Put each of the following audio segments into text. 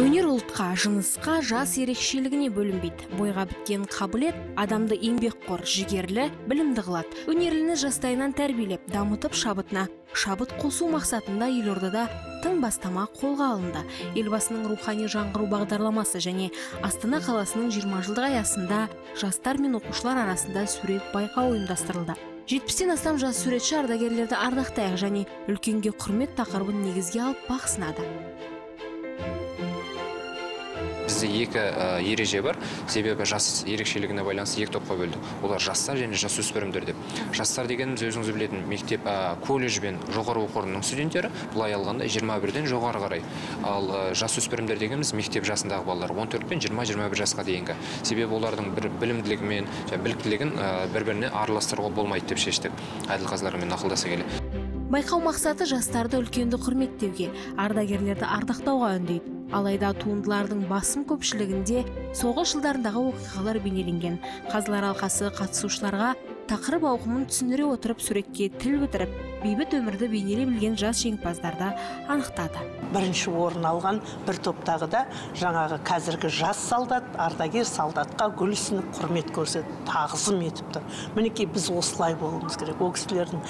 өнер ұлтқа жынысқа жас ерекшелігіне бөлінбейді. Бойға біткен қабілет адамды еңбекқор жігерлі білімді қылады. Өнерліні жастайынан тәрбиелеп дамытып шабытына шабыт қосу мақсатында елордада тың бастама қолға алынды. Елбасының рухани жаңғыру бағдарламасы және астана қаласының 20 жылдық аясында жастар мен оқушылар арасында сурет байқауы ұйымдастырылды. Жетпістен астам жас суретші ардагерлерді ардақтайық және үлкенге құрмет тақырыбын негізге алып бақ сынады. Бізде екі ереже бар. Себебі жас ерекшелігіне байланысты екі топқа бөлдік. Олар жастар және жасөспірімдер деп. Жастар дегеніміз өзіңіз білетін мектеп колледж бен жоғары оқу орнының студенттері. Былай алғанда 21-ден жоғары қарай. Ал ә, жасөспірімдер дегеніміз мектеп жасындағы балалар 14 пен 20-21 жасқа дейінгі. Себебі олардың бір білімділігі мен біліктілігін бір біріне араластыруға болмайды деп шештік. Әділқазылармен ақылдаса келе. Байқау мақсаты жастарды үлкенді құрметтеуге ардагерлерді ардақтауға үндейді. Алайда туындылардың басым көпшілігінде соғыс жылдарындағы оқиғалар бейнеленген. Қазылар алқасы қатысушыларға тақырып ауқымын түсіндіре отырып суретке тіл бітіріп бейбіт өмірді бейнелей білген жас жеңімпаздарды анықтады. Бірінші орын алған бір топтағы да жаңағы қазіргі жас солдат ардагер солдатқа гүл ұсынып құрмет көрсетіп тағзым етіп тұр. Мінекей біз осылай болуымыз керек. Ол кісілердің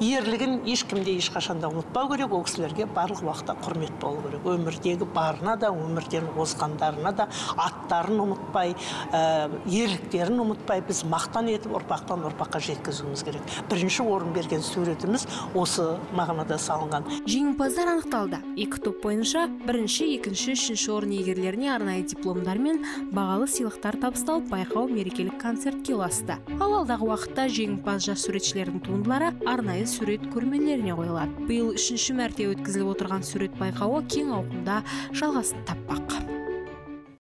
ерлігін ешкім де ешқашан да ұмытпау керек. Ол кісілерге барлық уақытта құрмет болу керек. Өмірдегі барына да өмірден озғандарына да аттарын ұмытпай ә, ерліктерін ұмытпай біз мақтан етіп ұрпақтан ұрпаққа жеткізуіміз керек. Бірінші орын берген суретіміз осы мағынада салынған. Жеңімпаздар анықталды. Екі топ бойынша бірінші екінші үшінші орын иегерлеріне арнайы дипломдар мен бағалы сыйлықтар табысталып байқау мерекелік концертке ұласты. Ал алдағы уақытта жеңімпаз жас суретшілердің туындылары арнайы сурет көрмелеріне қойылады биыл үшінші мәрте өткізіліп отырған сурет байқауы кең ауқымда жалғасын таппақ.